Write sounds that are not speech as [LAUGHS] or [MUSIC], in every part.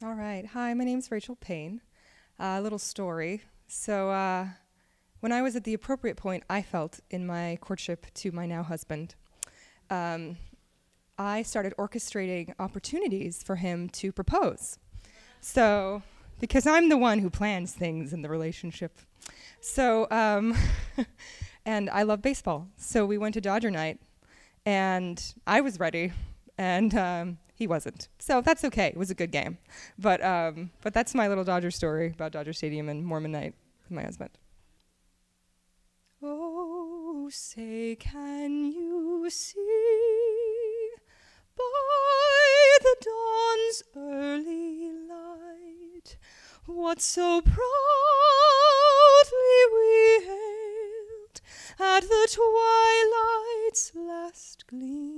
Hi, my name's Rachel Payne. A uh, little story. So, uh, when I was at the appropriate point, I felt in my courtship to my now husband, um, I started orchestrating opportunities for him to propose. So, because I'm the one who plans things in the relationship. So, um, [LAUGHS] and I love baseball. So we went to Dodger night, and I was ready, and um, he wasn't. So that's okay. It was a good game. But, um, but that's my little Dodger story about Dodger Stadium and Mormon night with my husband. Oh, say, can you see by the dawn's early light what so proudly we hailed at the twilight's last gleaming?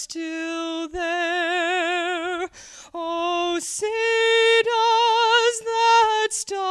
still there. Oh, say does that star